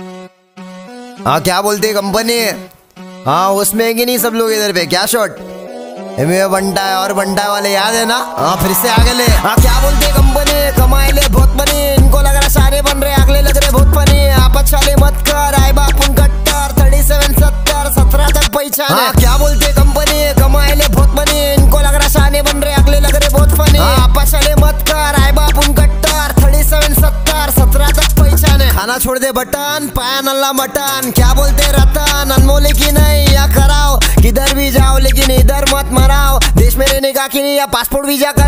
हाँ क्या बोलते कंपनी हाँ उसमें है कि नहीं सब लोग इधर पे? क्या शॉट बंटा है, और बंटा वाले याद है ना? हाँ फिर से आगे ले। हाँ क्या बोलते कंपनी कमाए ले, बहुत बनी। इनको लग रहा सारे बन रहे अगले लग रहे बहुत बनी। आप अच्छा ले मत कर, आए बाप उन कट्टर थर्टी सेवन सत्तर, सत्रह तक पहचान हाँ खाना छोड़ दे बटन, पाया नल्ला मटन। क्या बोलते रतन? अनमोल की नहीं, या कराओ? किधर भी जाओ, लेकिन इधर मत मराओ। देश में रहने का कि नहीं, या पासपोर्ट वीज़ा कर